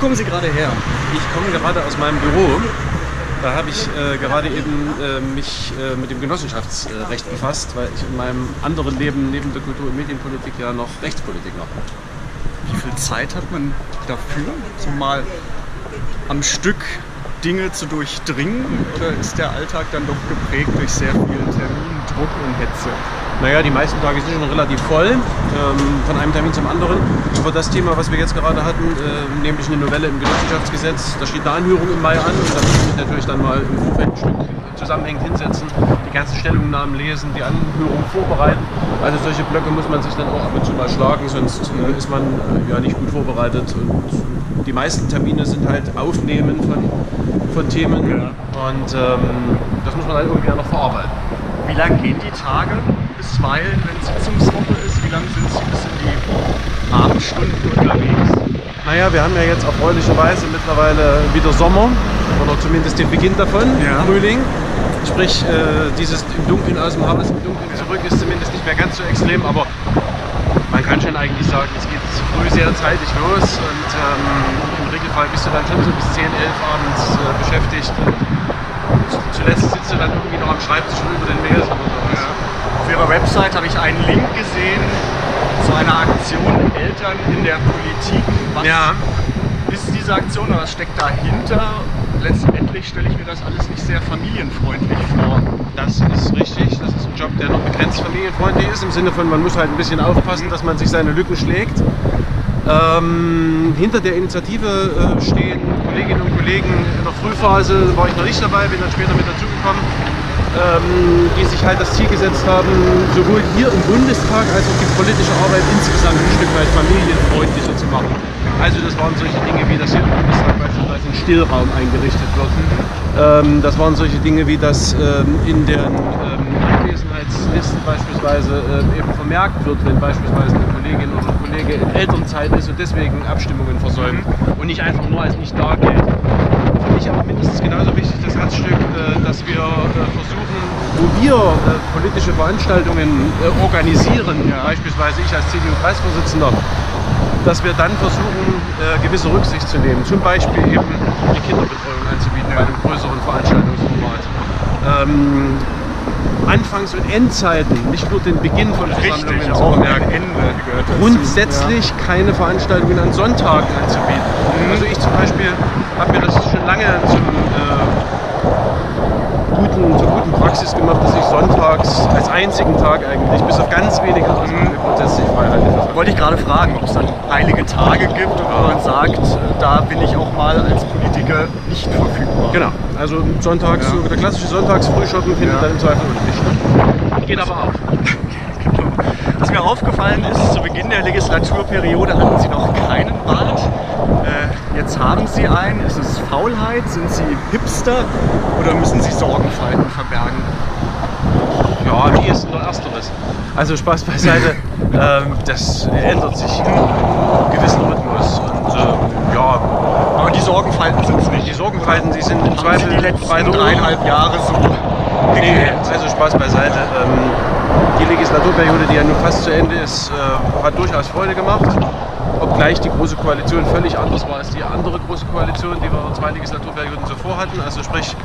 kommen Sie gerade her? Ich komme gerade aus meinem Büro. Da habe ich äh, gerade eben äh, mich äh, mit dem Genossenschaftsrecht befasst, weil ich in meinem anderen Leben neben der Kultur- und Medienpolitik ja noch Rechtspolitik mache. Wie viel Zeit hat man dafür, so mal am Stück Dinge zu durchdringen? Oder ist der Alltag dann doch geprägt durch sehr viel Termin, Druck und Hetze? Naja, die meisten Tage sind schon relativ voll, ähm, von einem Termin zum anderen. Über das Thema, was wir jetzt gerade hatten, äh, nämlich eine Novelle im Genossenschaftsgesetz, da steht eine Anhörung im Mai an und da muss ich mich natürlich dann mal im Vorfeld ein Stück zusammenhängend hinsetzen, die ganzen Stellungnahmen lesen, die Anhörung vorbereiten. Also solche Blöcke muss man sich dann auch ab und zu mal schlagen, sonst äh, ist man äh, ja nicht gut vorbereitet. Und die meisten Termine sind halt Aufnehmen von, von Themen und ähm, das muss man halt irgendwie noch verarbeiten. Wie lang gehen die Tage bisweilen, wenn Sitzungswoche ist? Wie lange sind Sie bis in die Abendstunden unterwegs? Naja, wir haben ja jetzt erfreulicherweise mittlerweile wieder Sommer oder zumindest den Beginn davon, Ja. Frühling. Sprich, äh, dieses im Dunkeln aus dem Haus, im Dunkeln zurück ist zumindest nicht mehr ganz so extrem, aber man kann schon eigentlich sagen, es geht früh sehr zeitig los und ähm, im Regelfall bist du dann schon so bis 10, 11 abends äh, beschäftigt. Und zu- zuletzt sitzt du dann irgendwie noch am Schreibtisch über den Mails oder sowas. Ihrer Website habe ich einen Link gesehen zu einer Aktion Eltern in der Politik. Was Ja. ist diese Aktion oder was steckt dahinter? Letztendlich stelle ich mir das alles nicht sehr familienfreundlich vor. Das ist richtig. Das ist ein Job, der noch begrenzt familienfreundlich ist, im Sinne von, man muss halt ein bisschen aufpassen, dass man sich seine Lücken schlägt. Ähm, hinter der Initiative äh, stehen Kolleginnen und Kollegen in der Frühphase, war ich noch nicht dabei, bin dann später mit dazugekommen, ähm, die sich halt das Ziel gesetzt haben, sowohl hier im Bundestag als auch die politische Arbeit insgesamt ein Stück weit familienfreundlicher zu machen. Also das waren solche Dinge wie, dass hier im Bundestag beispielsweise ein Stillraum eingerichtet wird. Ähm, das waren solche Dinge wie, dass ähm, in den ähm, Anwesenheitslisten beispielsweise ähm, eben vermerkt wird, wenn beispielsweise eine Kollegin oder ein Kollege in Elternzeit ist und deswegen Abstimmungen versäumt und nicht einfach nur als nicht da gilt. Mich aber mindestens genauso wichtig das Herzstück, äh, dass wir äh, versuchen, wo wir äh, politische Veranstaltungen organisieren, beispielsweise ich als CDU-Kreisvorsitzender, dass wir dann versuchen, gewisse Rücksicht zu nehmen. Zum Beispiel eben die Kinderbetreuung anzubieten bei einem größeren Veranstaltungsformat. Anfangs- und Endzeiten, nicht nur den Beginn von Versammlungen zu auch ein vermerken. Ende. Grundsätzlich keine Veranstaltungen an Sonntagen anzubieten. Also ich zum Beispiel habe mir das schon lange zum, äh, guten, zur guten Praxis gemacht, dass ich sonntags als einzigen Tag eigentlich, bis auf ganz wenige Ausnahmen, halte. Wollte ich gerade fragen, ob es dann heilige Tage gibt und wo man sagt, da bin ich auch mal als Politiker nicht verfügbar. Genau, also sonntags, Ja. der klassische Sonntagsfrühschoppen findet Ja. dann im Zweifel nicht statt. Geht aber auch. Was mir aufgefallen ist, zu Beginn der Legislaturperiode hatten Sie noch keinen Bart. Äh, jetzt haben Sie einen. Ist es Faulheit? Sind Sie Hipster? Oder müssen Sie Sorgenfalten verbergen? Ja, am ehesten noch Ersteres. Also Spaß beiseite, ähm, das ändert sich im gewissen Rhythmus. Und äh, ja, Aber die Sorgenfalten sind es nicht. die Sorgenfalten, die sind im Sie Zweifel die letzten dreieinhalb Jahre so Nee, also Spaß beiseite. Ähm, die Legislaturperiode, die ja nun fast zu Ende ist, äh, hat durchaus Freude gemacht. Obgleich die Große Koalition völlig anders war als die andere Große Koalition, die wir zwei Legislaturperioden zuvor hatten. Also sprich,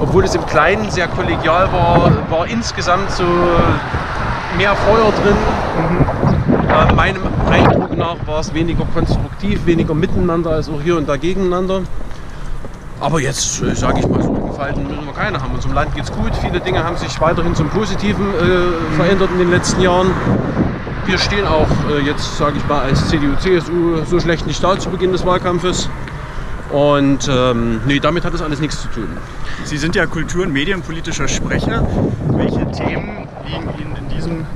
obwohl es im Kleinen sehr kollegial war, war insgesamt so mehr Feuer drin. Äh, meinem Eindruck nach war es weniger konstruktiv, weniger miteinander als auch hier und da gegeneinander. Aber jetzt, äh, sage ich mal, Sorgenfalten müssen wir keine haben. Unserem Land geht's gut. Viele Dinge haben sich weiterhin zum Positiven äh, verändert in den letzten Jahren. Wir stehen auch äh, jetzt, sage ich mal, als CDU, CSU so schlecht nicht da zu Beginn des Wahlkampfes. Und ähm, nee, damit hat das alles nichts zu tun. Sie sind ja kultur- und medienpolitischer Sprecher. Welche Themen liegen Ihnen diesem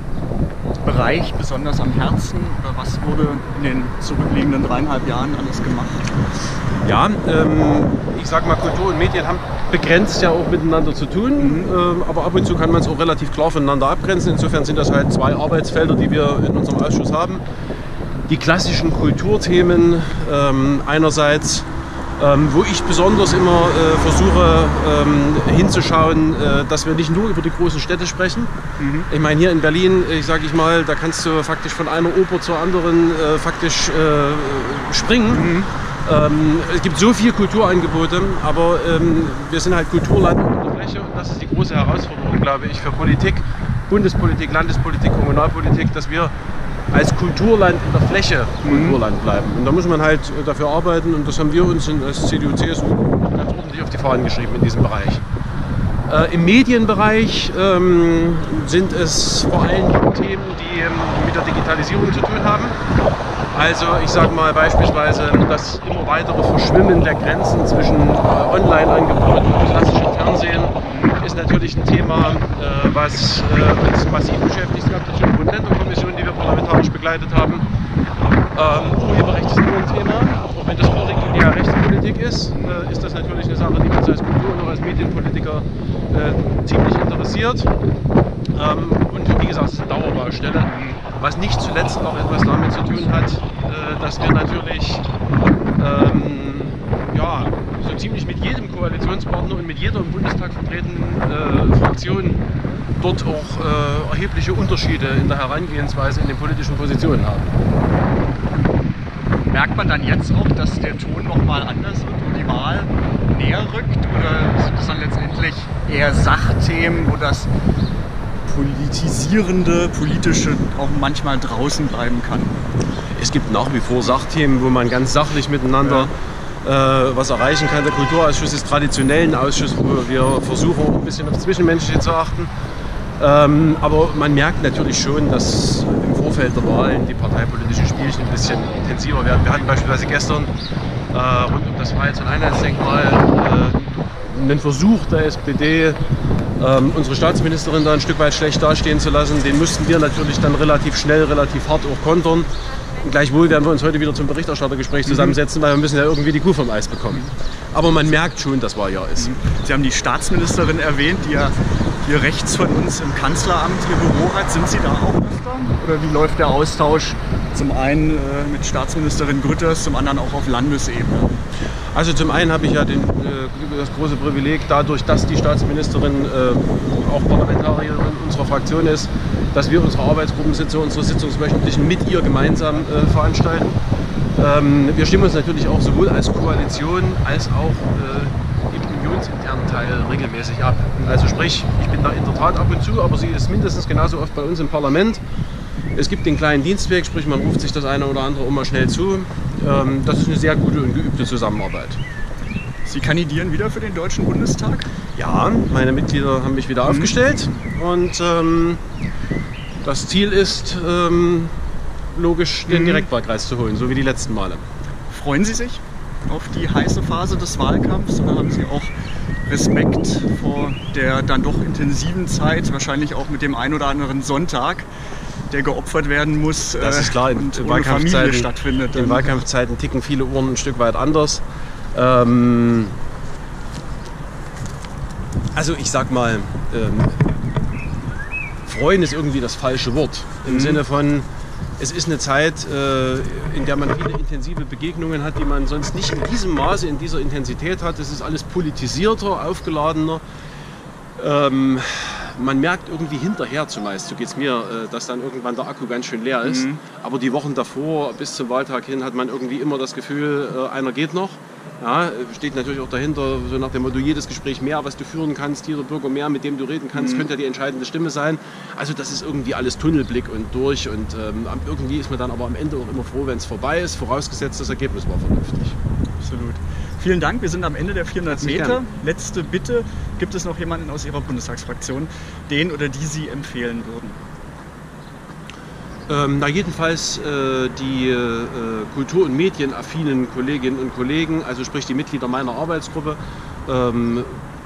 Bereich besonders am Herzen? Oder was wurde in den zurückliegenden dreieinhalb Jahren alles gemacht? Ja, ähm, ich sag mal, Kultur und Medien haben begrenzt ja auch miteinander zu tun, ähm, aber ab und zu kann man es auch relativ klar voneinander abgrenzen. Insofern sind das halt zwei Arbeitsfelder, die wir in unserem Ausschuss haben. Die klassischen Kulturthemen ähm, einerseits, ähm, wo ich besonders immer äh, versuche ähm, hinzuschauen, äh, dass wir nicht nur über die großen Städte sprechen. Ich meine, hier in Berlin, ich sage ich mal, da kannst du faktisch von einer Oper zur anderen äh, faktisch äh, springen. Ähm, es gibt so viele Kulturangebote, aber ähm, wir sind halt Kulturland unter der Fläche und das ist die große Herausforderung, glaube ich, für Politik, Bundespolitik, Landespolitik, Kommunalpolitik, dass wir als Kulturland in der Fläche Kulturland bleiben. Und da muss man halt dafür arbeiten und das haben wir uns als CDU, CSU ganz ordentlich auf die Fahnen geschrieben in diesem Bereich. Äh, Im Medienbereich ähm, sind es vor allem Themen, die ähm, mit der Digitalisierung zu tun haben. Also ich sage mal beispielsweise das immer weitere Verschwimmen der Grenzen zwischen äh, Online-Angeboten und klassischem Fernsehen ist natürlich ein Thema, äh, was äh, uns massiv beschäftigt. Es gab dazu eine Bund-Länder-Kommission, die wir parlamentarisch begleitet haben. Ähm, Urheberrecht ist nur ein Thema. Auch wenn das originär Rechtspolitik ist, äh, ist das natürlich eine Sache, die uns als Kultur- und auch als Medienpolitiker äh, ziemlich interessiert. Ähm, und wie gesagt, es ist eine Dauerbaustelle, was nicht zuletzt auch etwas damit zu tun hat, äh, dass wir natürlich ähm, ja, so ziemlich mit jedem Koalitionspartner und mit jeder im Bundestag vertretenen äh, Fraktion dort auch äh, erhebliche Unterschiede in der Herangehensweise in den politischen Positionen haben. Merkt man dann jetzt auch, dass der Ton nochmal anders wird und die Wahl näher rückt? Oder sind es dann letztendlich eher Sachthemen, wo das politisierende, politische auch manchmal draußen bleiben kann? Es gibt nach wie vor Sachthemen, wo man ganz sachlich miteinander äh, was erreichen kann. Der Kulturausschuss ist traditionell ein Ausschuss, wo wir versuchen, ein bisschen auf Zwischenmenschliche zu achten. Ähm, aber man merkt natürlich schon, dass im Vorfeld der Wahlen die parteipolitischen Spielchen ein bisschen intensiver werden. Wir hatten beispielsweise gestern äh, rund um das Freiheits- und Einheitsdenkmal äh, einen Versuch der SPD, ähm, unsere Staatsministerin da ein Stück weit schlecht dastehen zu lassen. Den mussten wir natürlich dann relativ schnell, relativ hart auch kontern. Gleichwohl werden wir uns heute wieder zum Berichterstattergespräch zusammensetzen, weil wir müssen ja irgendwie die Kuh vom Eis bekommen. Aber man merkt schon, dass Wahljahr ist. Sie haben die Staatsministerin erwähnt, die ja hier rechts von uns im Kanzleramt ihr Büro hat. Sind Sie da auch öfter? Oder wie läuft der Austausch zum einen äh, mit Staatsministerin Grütters, zum anderen auch auf Landesebene? Also zum einen habe ich ja den, äh, das große Privileg, dadurch, dass die Staatsministerin äh, auch Parlamentarierin unserer Fraktion ist, dass wir unsere Arbeitsgruppensitze, unsere Sitzungswöchentlichen mit ihr gemeinsam äh, veranstalten. Ähm, wir stimmen uns natürlich auch sowohl als Koalition als auch äh, im unionsinternen Teil regelmäßig ab. Also sprich, ich bin da in der Tat ab und zu, aber sie ist mindestens genauso oft bei uns im Parlament. Es gibt den kleinen Dienstweg, sprich man ruft sich das eine oder andere immer schnell zu. Ähm, das ist eine sehr gute und geübte Zusammenarbeit. Sie kandidieren wieder für den Deutschen Bundestag? Ja, meine Mitglieder haben mich wieder Mhm. aufgestellt und ähm, das Ziel ist, ähm, logisch den Mhm. Direktwahlkreis zu holen, so wie die letzten Male. Freuen Sie sich auf die heiße Phase des Wahlkampfs oder haben Sie auch Respekt vor der dann doch intensiven Zeit, wahrscheinlich auch mit dem ein oder anderen Sonntag, der geopfert werden muss Das äh, ist klar, in, und in Wahlkampfzeiten, stattfindet? in Wahlkampfzeiten ticken viele Uhren ein Stück weit anders. Ähm, also ich sag mal, ähm, freuen ist irgendwie das falsche Wort. Im Mhm. Sinne von, es ist eine Zeit, äh, in der man viele intensive Begegnungen hat, die man sonst nicht in diesem Maße, in dieser Intensität hat. Es ist alles politisierter, aufgeladener. Ähm, man merkt irgendwie hinterher zumeist, so geht es mir, äh, dass dann irgendwann der Akku ganz schön leer ist. Mhm. Aber die Wochen davor, bis zum Wahltag hin, hat man irgendwie immer das Gefühl, äh, einer geht noch. Ja, steht natürlich auch dahinter, so nach dem Motto, jedes Gespräch mehr, was du führen kannst, jeder Bürger mehr, mit dem du reden kannst, Mhm. könnte ja die entscheidende Stimme sein. Also das ist irgendwie alles Tunnelblick und durch und ähm, irgendwie ist man dann aber am Ende auch immer froh, wenn es vorbei ist, vorausgesetzt das Ergebnis war vernünftig. Absolut. Vielen Dank. Wir sind am Ende der 400 Herzlich Meter. gern. Letzte Bitte. Gibt es noch jemanden aus Ihrer Bundestagsfraktion, den oder die Sie empfehlen würden? Ähm, na jedenfalls äh, die äh, kultur- und medienaffinen Kolleginnen und Kollegen, also sprich die Mitglieder meiner Arbeitsgruppe, ähm,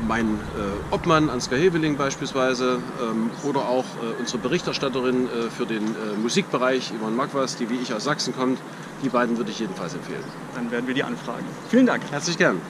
mein äh, Obmann Ansgar Heveling beispielsweise ähm, oder auch äh, unsere Berichterstatterin äh, für den äh, Musikbereich, Yvonne Magwas, die wie ich aus Sachsen kommt, die beiden würde ich jedenfalls empfehlen. Dann werden wir die anfragen. Vielen Dank. Herzlich gern.